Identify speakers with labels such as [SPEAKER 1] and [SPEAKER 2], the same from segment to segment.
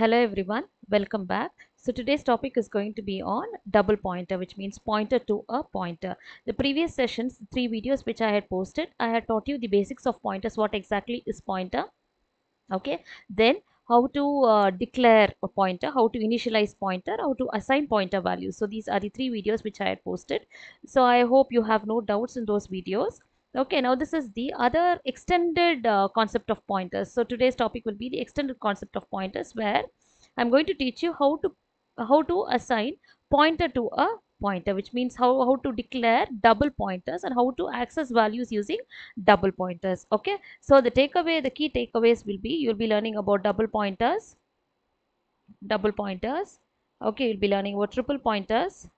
[SPEAKER 1] Hello everyone, welcome back. So today's topic is going to be on double pointer which means pointer to a pointer. The previous sessions, three videos which I had posted, I had taught you the basics of pointers, what exactly is pointer. Okay, then how to uh, declare a pointer, how to initialize pointer, how to assign pointer values. So these are the three videos which I had posted. So I hope you have no doubts in those videos. Okay, now this is the other extended uh, concept of pointers. So today's topic will be the extended concept of pointers where I'm going to teach you how to how to assign pointer to a pointer which means how, how to declare double pointers and how to access values using double pointers. Okay so the takeaway the key takeaways will be you'll be learning about double pointers double pointers. Okay you'll be learning about triple pointers.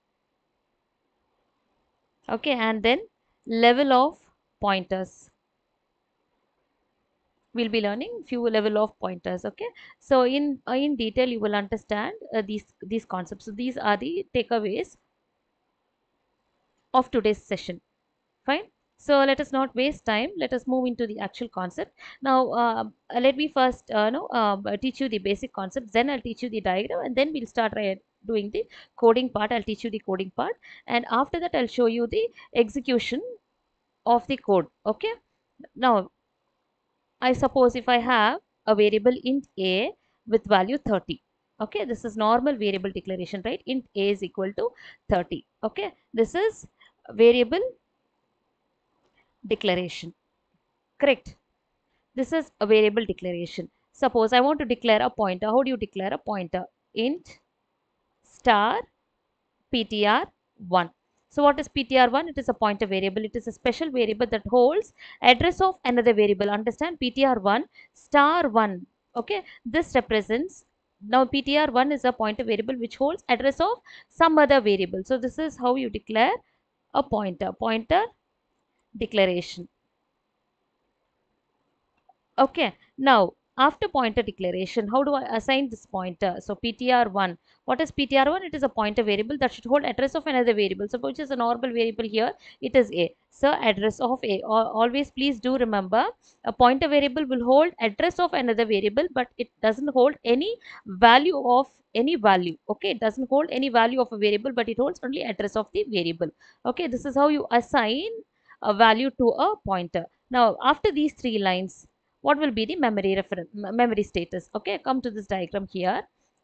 [SPEAKER 1] Okay and then level of pointers. We'll be learning few level of pointers okay? So in uh, in detail you will understand uh, these these concepts. So these are the takeaways of today's session. Fine? So let us not waste time. Let us move into the actual concept. Now uh, let me first uh, know uh, teach you the basic concepts then i'll teach you the diagram and then we'll start right doing the coding part. I'll teach you the coding part. And after that i'll show you the execution of the code okay? Now I suppose if I have a variable int a with value 30 okay? This is normal variable declaration right? Int a is equal to 30 okay? This is variable declaration correct? This is a variable declaration. Suppose I want to declare a pointer. How do you declare a pointer? Int star ptr 1 so what is PTR1? It is a pointer variable. It is a special variable that holds address of another variable. Understand PTR1 star 1. Okay. This represents now PTR1 is a pointer variable which holds address of some other variable. So this is how you declare a pointer. Pointer declaration. Okay. Now after pointer declaration, how do I assign this pointer? So PTR1, what is PTR1? It is a pointer variable that should hold address of another variable. So which is a normal variable here, it is A. So address of A. Always please do remember, a pointer variable will hold address of another variable, but it doesn't hold any value of any value. Okay, it doesn't hold any value of a variable, but it holds only address of the variable. Okay, this is how you assign a value to a pointer. Now, after these three lines, what will be the memory reference memory status? Okay come to this diagram here.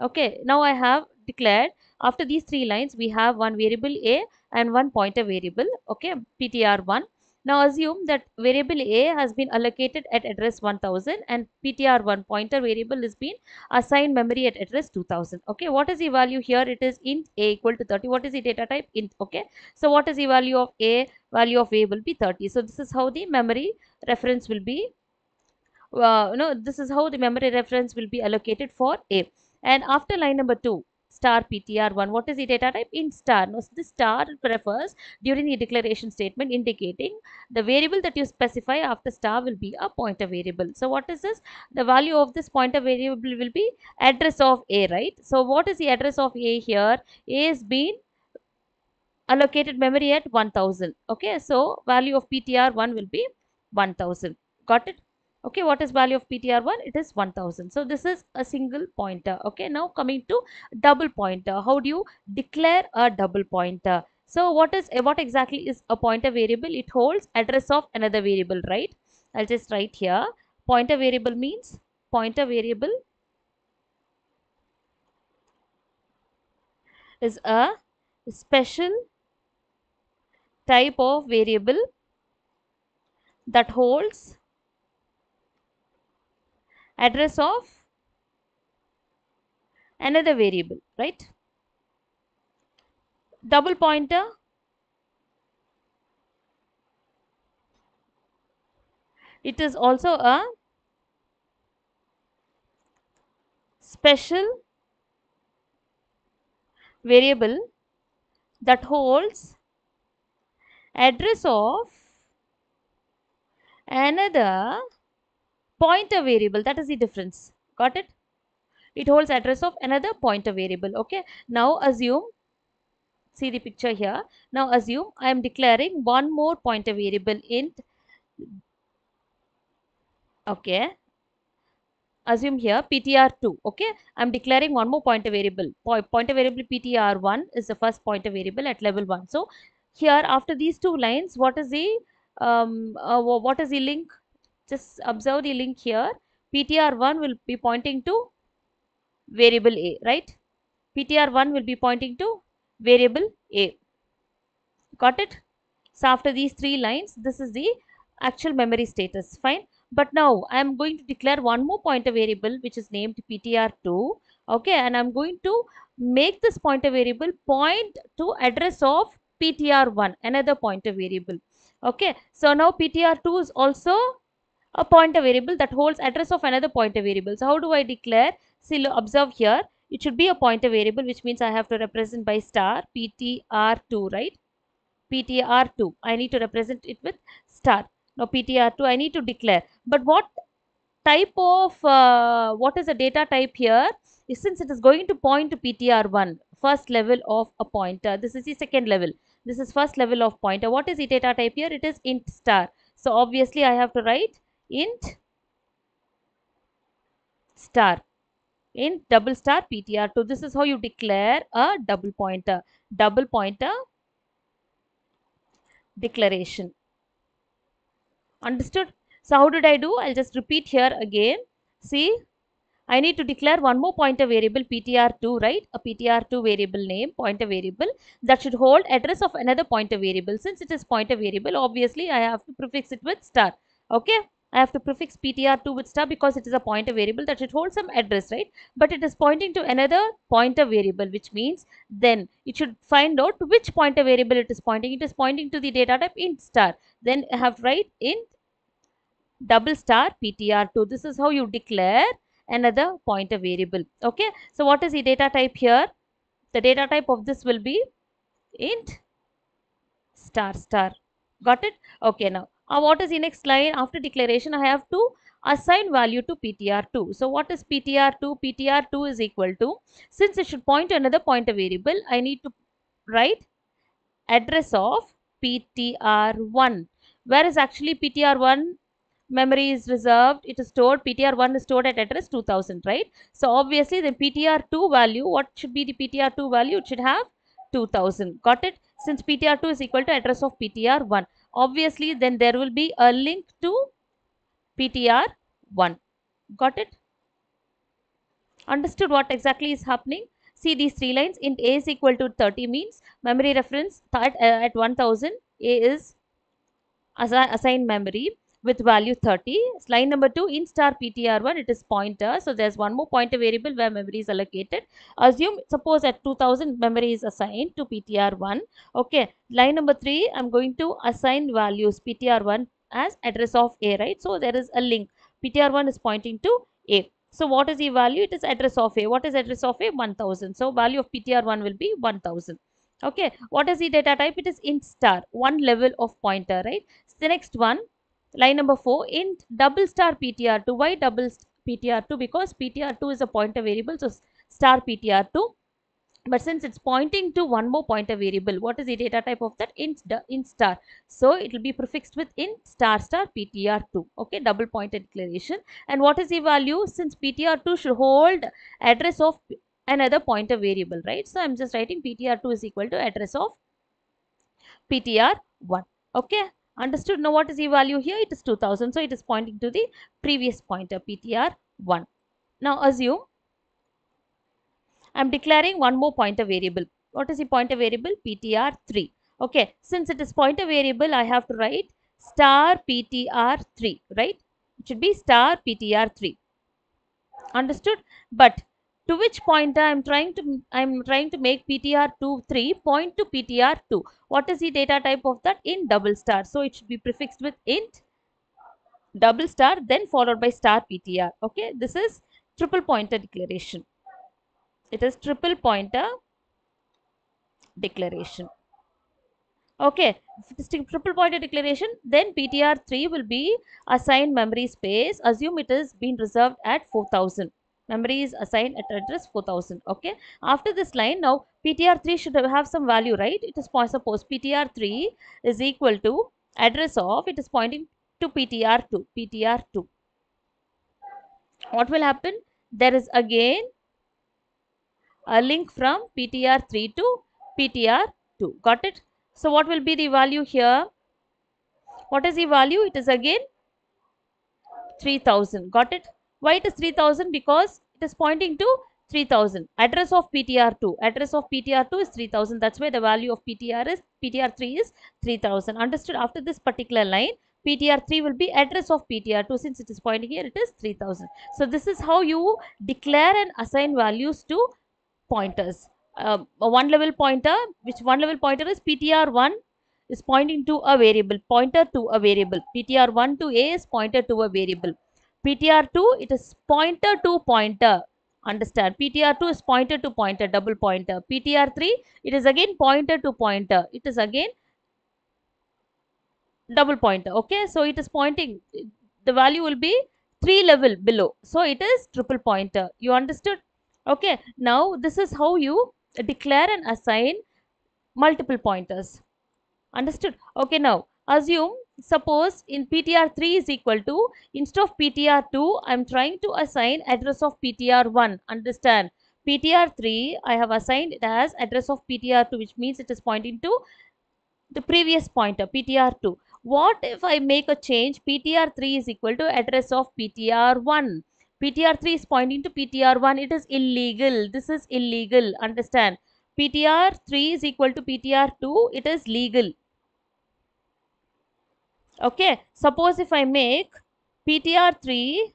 [SPEAKER 1] Okay now i have declared after these three lines we have one variable a and one pointer variable okay ptr1 now assume that variable a has been allocated at address 1000 and ptr1 pointer variable is been assigned memory at address 2000 okay what is the value? Here it is int a equal to 30 what is the data type? Int okay. So what is the value of a? Value of a will be 30 so this is how the memory reference will be uh, no, this is how the memory reference will be allocated for A. And after line number 2, star ptr1 what is the data type? In star. No this star refers during the declaration statement indicating the variable that you specify after star will be a pointer variable. So what is this? The value of this pointer variable will be address of a right? So what is the address of a here? A is being allocated memory at 1000 okay so value of ptr1 will be 1000 got it okay what is value of ptr1 it is 1000 so this is a single pointer. Okay now coming to double pointer. How do you declare a double pointer? So what is eh, what exactly is a pointer variable? It holds address of another variable right? I'll just write here. Pointer variable means pointer variable is a special type of variable that holds address of another variable, right? Double pointer it is also a special variable that holds address of another pointer variable that is the difference. Got it? It holds address of another pointer variable okay? Now assume see the picture here. Now assume i am declaring one more pointer variable int okay? Assume here ptr2 okay? I'm declaring one more pointer variable. Po pointer variable ptr1 is the first pointer variable at level 1 so here after these two lines what is the um uh, what is the link just observe the link here. Ptr1 will be pointing to variable a right? Ptr1 will be pointing to variable a. Got it? So after these three lines this is the actual memory status. Fine. But now I am going to declare one more pointer variable which is named ptr2 okay and I'm going to make this pointer variable point to address of ptr1 another pointer variable. Okay so now ptr2 is also a pointer variable that holds address of another pointer variable so how do I declare see observe here it should be a pointer variable which means I have to represent by star ptr2 right ptr2 I need to represent it with star now ptr2 I need to declare. But what type of, uh, what is the data type here? Since it is going to point to ptr1, first level of a pointer. This is the second level. This is first level of pointer. What is the data type here? It is int star. So obviously I have to write int star int double star ptr2 this is how you declare a double pointer double pointer declaration Understood? So how did I do? I'll just repeat here again. See, I need to declare one more pointer variable ptr2, right? A ptr2 variable name, pointer variable that should hold address of another pointer variable. Since it is pointer variable, obviously I have to prefix it with star. Okay? I have to prefix ptr2 with star because it is a pointer variable that it holds some address, right? But it is pointing to another pointer variable, which means then it should find out to which pointer variable it is pointing. It is pointing to the data type int star. Then I have write int double star ptr2. This is how you declare another pointer variable. Okay. So what is the data type here? The data type of this will be int star star. Got it? Okay. Now uh, what is the next line after declaration i have to assign value to ptr2 so what is ptr2 ptr2 is equal to since it should point to another pointer variable i need to write address of ptr1 where is actually ptr1 memory is reserved it is stored ptr1 is stored at address 2000 right so obviously the ptr2 value what should be the ptr2 value it should have 2000 got it since ptr2 is equal to address of ptr1 obviously then there will be a link to ptr1 got it? Understood what exactly is happening? See these three lines. Int a is equal to 30 means memory reference at, uh, at 1000 a is assigned memory with value 30. Line number 2 in star ptr1 it is pointer. So there's one more pointer variable where memory is allocated. Assume suppose at 2000 memory is assigned to ptr1. Okay. Line number 3 I'm going to assign values ptr1 as address of a right. So there is a link. ptr1 is pointing to a. So what is the value? It is address of a. What is address of a? 1000. So value of ptr1 will be 1000 okay what is the data type it is int star one level of pointer right the next one Line number 4, int double star PTR2. Why double PTR2? Because PTR2 is a pointer variable, so star PTR2. But since it's pointing to one more pointer variable, what is the data type of that? Int, int star. So it will be prefixed with int star star PTR2. Okay, double pointer declaration. And what is the value? Since PTR2 should hold address of another pointer variable, right? So I'm just writing PTR2 is equal to address of PTR1. Okay. Understood? Now what is the value here? It is 2000. So it is pointing to the previous pointer PTR1. Now assume I am declaring one more pointer variable. What is the pointer variable? PTR3. Okay. Since it is pointer variable, I have to write star PTR3, right? It should be star PTR3. Understood? But to which pointer I'm trying to I'm trying to make PTR2 3 point to PTR2. What is the data type of that? In double star. So it should be prefixed with int double star then followed by star PTR. Okay, this is triple pointer declaration. It is triple pointer declaration. Okay, triple pointer declaration, then PTR3 will be assigned memory space. Assume it is being reserved at 4000 memory is assigned at address 4000 okay? After this line now ptr3 should have some value right? It is suppose ptr3 is equal to address of it is pointing to ptr2 ptr2 what will happen? There is again a link from ptr3 to ptr2 got it? So what will be the value here? What is the value? It is again 3000 got it why it is 3000 because it is pointing to 3000 address of ptr2 address of ptr2 is 3000 that's why the value of ptr is. Ptr3 is 3000 understood? After this particular line ptr3 will be address of ptr2 since it is pointing here it is 3000 so this is how you declare and assign values to pointers. Uh, a one level pointer which one level pointer is? Ptr1 is pointing to a variable. Pointer to a variable. Ptr1 to a is pointer to a variable ptr2 it is pointer to pointer. Understand? Ptr2 is pointer to pointer double pointer. Ptr3 it is again pointer to pointer. It is again double pointer. Okay? So it is pointing the value will be three level below. So it is triple pointer. You understood? Okay? Now this is how you declare and assign multiple pointers. Understood? Okay now assume suppose in ptr3 is equal to instead of ptr2 i'm trying to assign address of ptr1 understand ptr3 i have assigned it as address of ptr2 which means it is pointing to the previous pointer ptr2 what if i make a change ptr3 is equal to address of ptr1 ptr3 is pointing to ptr1 it is illegal this is illegal understand ptr3 is equal to ptr2 it is legal okay suppose if i make ptr3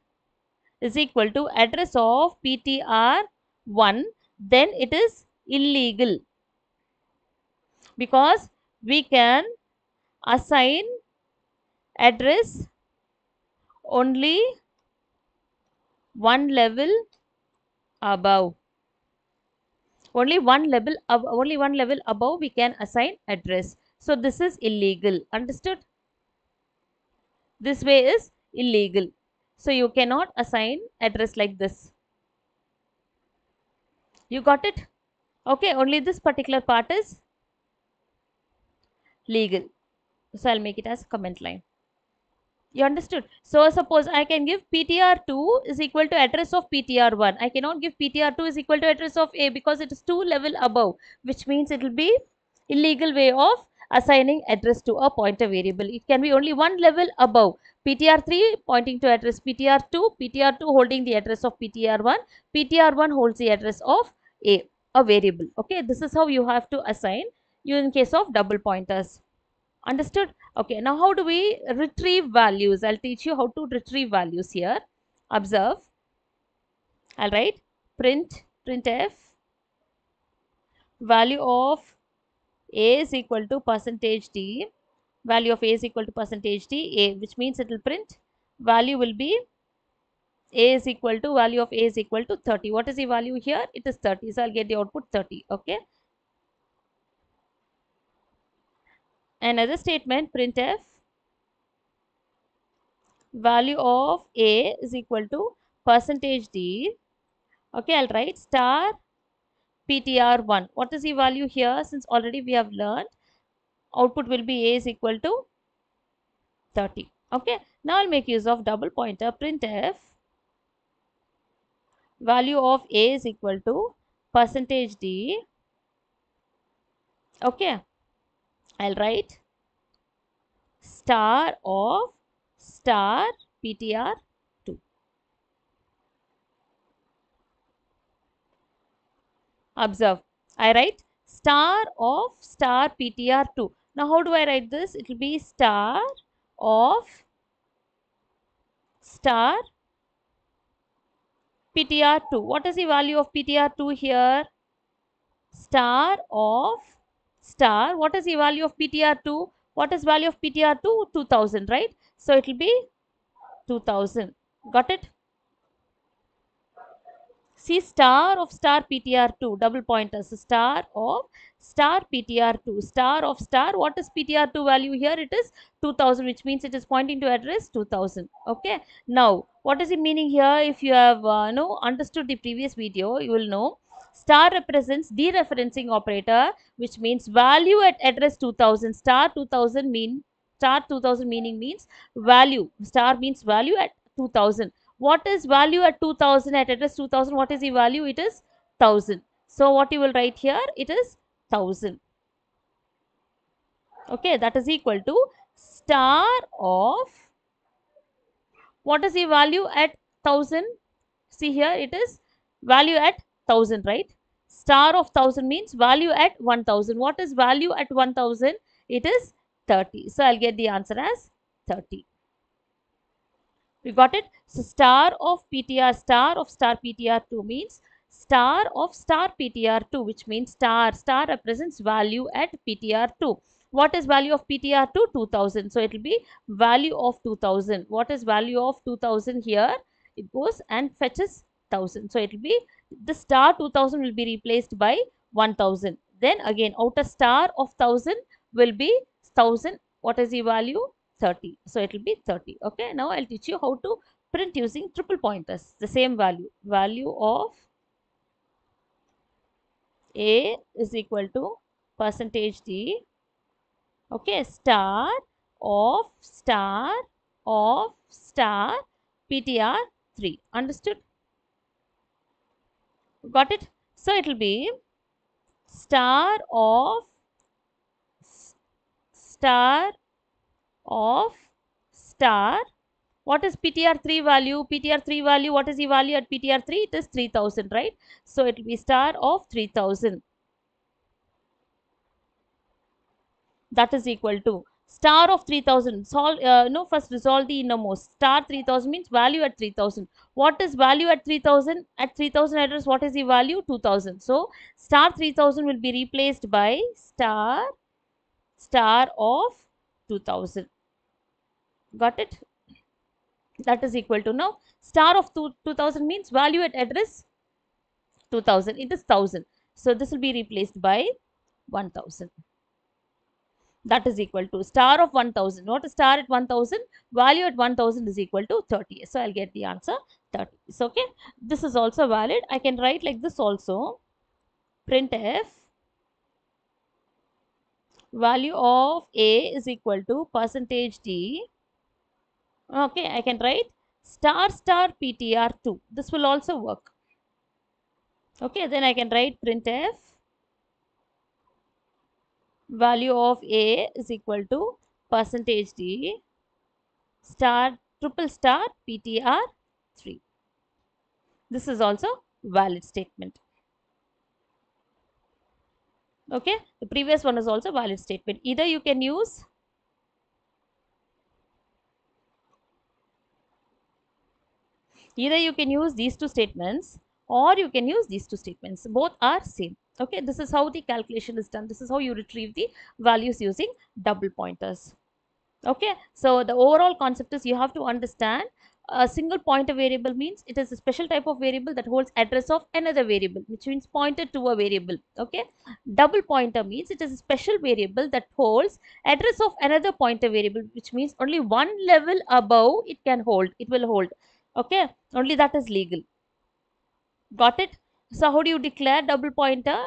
[SPEAKER 1] is equal to address of ptr1 then it is illegal. Because we can assign address only one level above. Only one level only one level above we can assign address. So this is illegal. Understood this way is illegal. So you cannot assign address like this. You got it? Okay only this particular part is legal. So i'll make it as comment line. You understood? So suppose i can give ptr2 is equal to address of ptr1 i cannot give ptr2 is equal to address of a because it is two level above which means it will be illegal way of assigning address to a pointer variable. It can be only one level above. Ptr3 pointing to address ptr2 ptr2 holding the address of ptr1 ptr1 holds the address of a a variable. Okay this is how you have to assign you in case of double pointers. Understood? Okay now how do we retrieve values? I'll teach you how to retrieve values here. Observe. Write print printf value of a is equal to percentage d value of a is equal to percentage d a which means it will print. Value will be a is equal to value of a is equal to 30 what is the value here? It is 30 so i'll get the output 30 okay? Another statement printf value of a is equal to percentage d okay? I'll write star ptr1 what is the value here? Since already we have learned output will be a is equal to 30 okay. Now i'll make use of double pointer printf. Value of a is equal to percentage d. Okay. I'll write star of star PTR2. Observe, I write star of star PTR2. Now, how do I write this? It will be star of star PTR2. What is the value of PTR2 here? Star of star. What is the value of PTR2? What is value of PTR2? 2000, right? So, it will be 2000. Got it? See star of star PTR2, double pointers, star of star PTR2, star of star. What is PTR2 value here? It is 2000, which means it is pointing to address 2000. Okay. Now, what is the meaning here? If you have uh, know, understood the previous video, you will know star represents dereferencing operator which means value at address 2000 star 2000 mean star 2000 meaning means value star means value at 2000 what is value at 2000 at address 2000 what is the value? It is 1000 so what you will write here? It is 1000 okay that is equal to star of what is the value at 1000 see here it is value at 1000 right? Star of 1000 means value at 1000 what is value at 1000 it is 30 so i'll get the answer as 30 we got it? So star of ptr star of star ptr2 means star of star ptr2 which means star star represents value at ptr2 what is value of ptr2 2000 so it will be value of 2000 what is value of 2000 here? It goes and fetches 1000 so it will be the star 2000 will be replaced by 1000 then again outer star of 1000 will be 1000 what is the value 30 so it will be 30 okay? Now i'll teach you how to print using triple pointers the same value. Value of a is equal to percentage d. Okay? Star of star of star ptr 3 understood? Got it? So it will be star of star of star. What is ptr3 value? Ptr3 value what is the value at ptr3 it is 3000 right? So it will be star of 3000 that is equal to star of 3000 solve uh, no first resolve the innermost star 3000 means value at 3000 what is value at 3000 at 3000 address what is the value? 2000 so star 3000 will be replaced by star star of 2000 got it? That is equal to now star of two, 2000 means value at address 2000 it is 1000 so this will be replaced by 1000 that is equal to star of 1000 not a star at 1000 value at 1000 is equal to 30 so i'll get the answer 30 so okay? This is also valid. I can write like this also. Printf value of a is equal to percentage d okay i can write star star ptr2 this will also work. Okay then i can write printf value of a is equal to percentage d. Star triple star ptr 3 this is also valid statement. Okay the previous one is also valid statement. Either you can use either you can use these two statements or you can use these two statements. Both are same. Okay? This is how the calculation is done. This is how you retrieve the values using double pointers. Okay? So the overall concept is you have to understand a single pointer variable means it is a special type of variable that holds address of another variable which means pointed to a variable. Okay? Double pointer means it is a special variable that holds address of another pointer variable which means only one level above it can hold it will hold okay? Only that is legal. Got it? So how do you declare double pointer?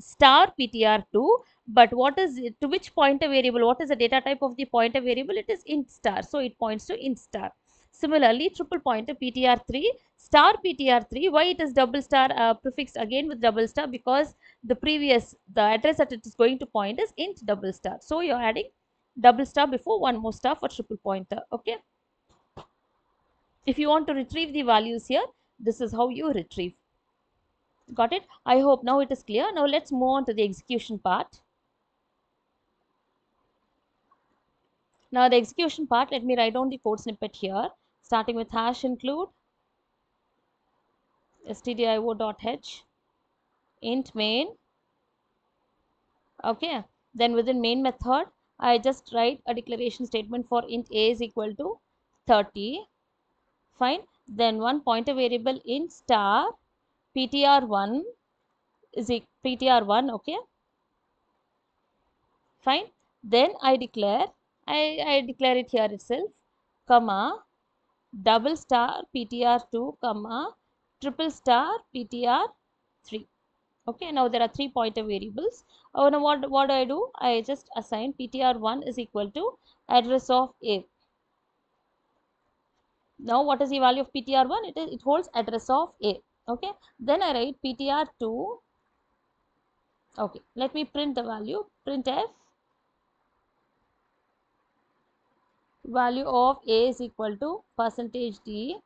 [SPEAKER 1] Star ptr2 but what is it to which pointer variable? What is the data type of the pointer variable? It is int star. So it points to int star. Similarly triple pointer ptr3 star ptr3 why it is double star uh, prefixed again with double star? Because the previous the address that it is going to point is int double star. So you're adding double star before one more star for triple pointer. Okay if you want to retrieve the values here this is how you retrieve. Got it? I hope now it is clear. Now let's move on to the execution part. Now the execution part let me write down the code snippet here. Starting with hash include stdio.h int main. Okay. Then within main method i just write a declaration statement for int a is equal to 30 fine. Then one pointer variable in star ptr1 is a ptr1 okay? Fine. Then i declare i i declare it here itself comma double star ptr2 comma triple star ptr3 okay now there are three pointer variables. Oh now what what do i do? I just assign ptr1 is equal to address of a now what is the value of ptr1 it is it holds address of a. Okay? Then i write ptr2 okay let me print the value. Printf value of a is equal to percentage d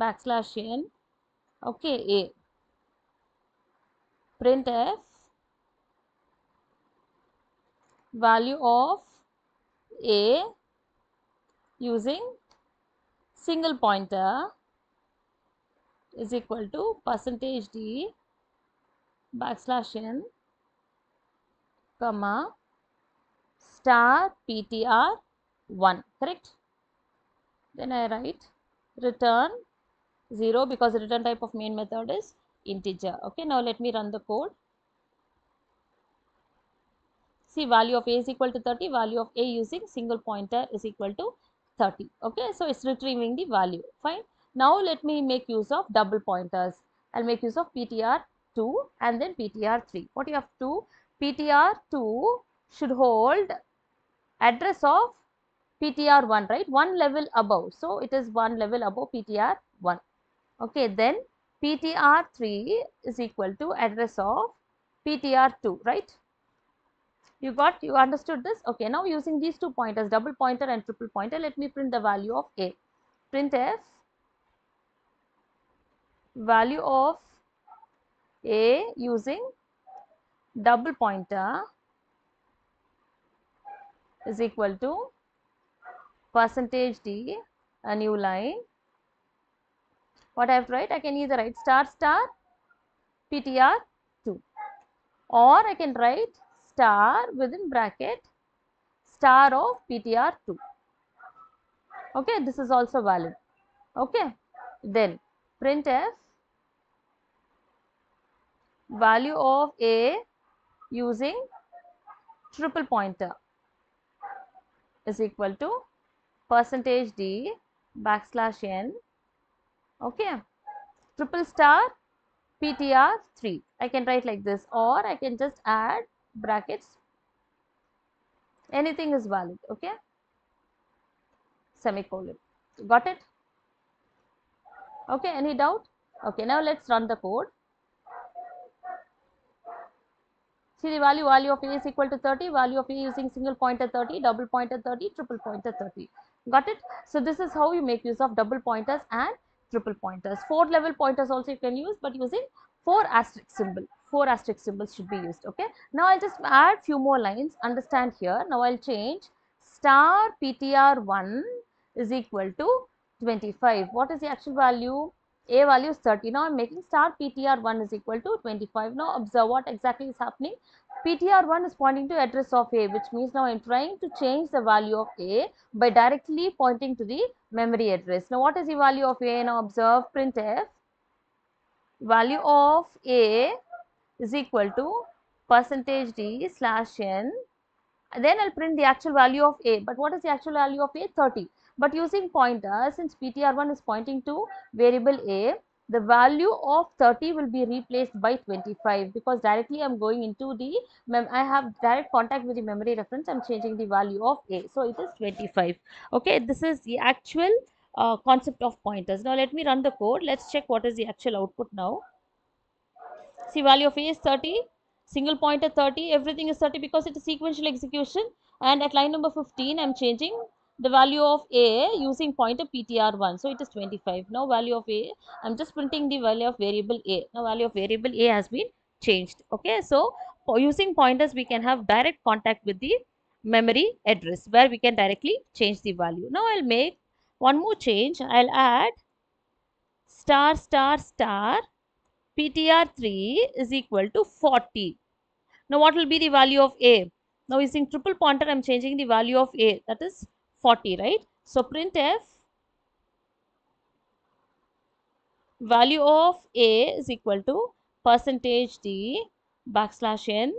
[SPEAKER 1] backslash n. Okay a. Printf value of a using single pointer is equal to percentage d backslash n comma star ptr 1 correct? Then i write return 0 because the return type of main method is integer. Okay now let me run the code. See value of a is equal to 30 value of a using single pointer is equal to 30 okay? So it's retrieving the value fine? Now let me make use of double pointers. I'll make use of ptr2 and then ptr3 what you have to ptr2 should hold address of ptr1 right? One level above. So it is one level above ptr1 okay? Then ptr3 is equal to address of ptr2 right you got you understood this? Okay now using these two pointers double pointer and triple pointer let me print the value of a. Printf value of a using double pointer is equal to percentage d a new line. What I have to write? I can either write star star ptr 2 or I can write star within bracket star of ptr 2 okay this is also valid. Okay then printf value of a using triple pointer is equal to percentage d backslash n. Okay triple star ptr 3 i can write like this or i can just add brackets. Anything is valid okay? Semicolon. Got it? Okay any doubt? Okay now let's run the code. See the value value of a is equal to 30 value of a using single pointer 30 double pointer 30 triple pointer 30 got it? So this is how you make use of double pointers and triple pointers. Four level pointers also you can use but using four asterisk symbol four asterisk symbols should be used okay? Now i'll just add few more lines. Understand here. Now i'll change. Star ptr1 is equal to 25 what is the actual value? A value is 30 now i'm making star ptr1 is equal to 25 now observe what exactly is happening. Ptr1 is pointing to address of a which means now i'm trying to change the value of a by directly pointing to the memory address. Now what is the value of a? Now observe printf. Value of a is equal to percentage d slash n. Then I'll print the actual value of a. But what is the actual value of a? 30 but using pointer since ptr1 is pointing to variable a the value of 30 will be replaced by 25 because directly I'm going into the mem I have direct contact with the memory reference. I'm changing the value of a. So it is 25 okay this is the actual uh, concept of pointers. Now let me run the code. Let's check what is the actual output now see value of a is 30 single pointer 30 everything is 30 because it is sequential execution. And at line number 15 i'm changing the value of a using pointer ptr1 so it is 25 now value of a i'm just printing the value of variable a. Now value of variable a has been changed. Okay? So using pointers we can have direct contact with the memory address where we can directly change the value. Now i'll make one more change. I'll add star star star ptr3 is equal to 40 now what will be the value of a? Now using triple pointer i'm changing the value of a. That is 40 right? So printf value of a is equal to percentage d backslash n.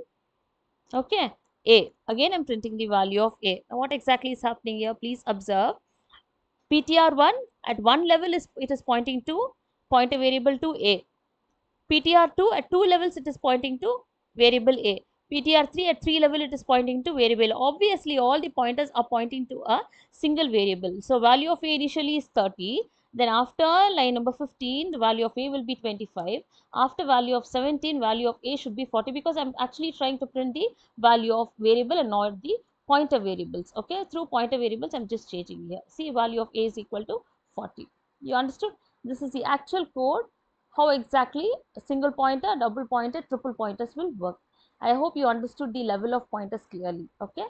[SPEAKER 1] Okay a. Again i'm printing the value of a. Now what exactly is happening here? Please observe. Ptr1 at one level is it is pointing to pointer variable to a ptr2 at two levels it is pointing to variable a. Ptr3 at three level it is pointing to variable. Obviously all the pointers are pointing to a single variable. So value of a initially is 30 then after line number 15 the value of a will be 25 after value of 17 value of a should be 40 because i'm actually trying to print the value of variable and not the pointer variables. Okay through pointer variables i'm just changing here. See value of a is equal to 40 you understood? This is the actual code how exactly single pointer double pointer triple pointers will work i hope you understood the level of pointers clearly okay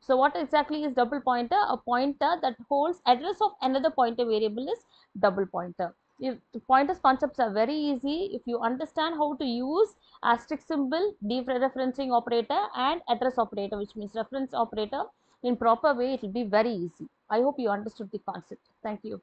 [SPEAKER 1] so what exactly is double pointer? A pointer that holds address of another pointer variable is double pointer. If the pointers concepts are very easy, if you understand how to use asterisk symbol, dereferencing operator and address operator which means reference operator in proper way, it will be very easy. I hope you understood the concept. Thank you.